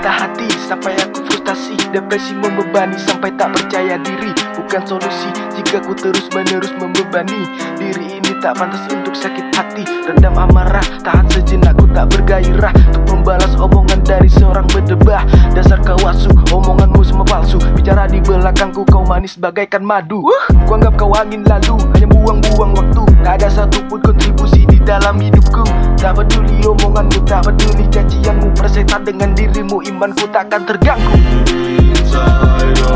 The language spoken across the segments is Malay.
patah hati Sampai aku frustasi. Depresi membebani Sampai tak percaya diri. Bukan solusi Jika ku terus menerus membebani. Diri ini tak pantas untuk sakit hati. Redam amarah Tahan sejenak ku tak bergairah. Untuk membalas omongan dari seorang berdebah. Dasar kawasu Omonganmu semua palsu. Bicara di belakangku kau manis bagaikan madu. Ku anggap kau angin lalu. Hanya buang-buang waktu Persetan dengan dirimu Imanku takkan terganggu. Inside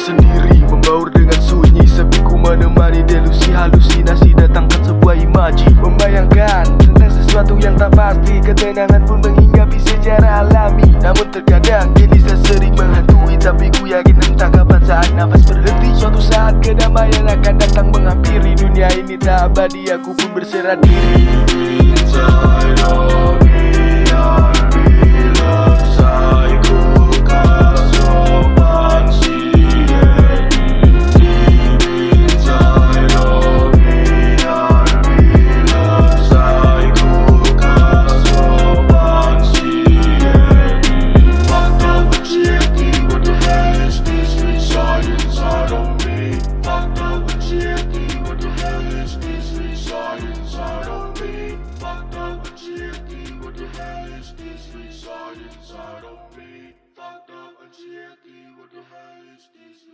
sendiri membaur dengan sunyi Sepiku menemani delusi halusinasi Datangkan sebuah imaji. Membayangkan tentang sesuatu yang tak pasti Ketenangan pun menghinggapi sejarah alami. Namun terkadang gelisah sering menghantui Tapi ku yakin entah kapan saat nafas berhenti Suatu saat kedamaian akan datang menghampiri Dunia ini. Tak abadi aku pun berserah diri. Inside inside of me? Fucked up with GFD, what the hell is this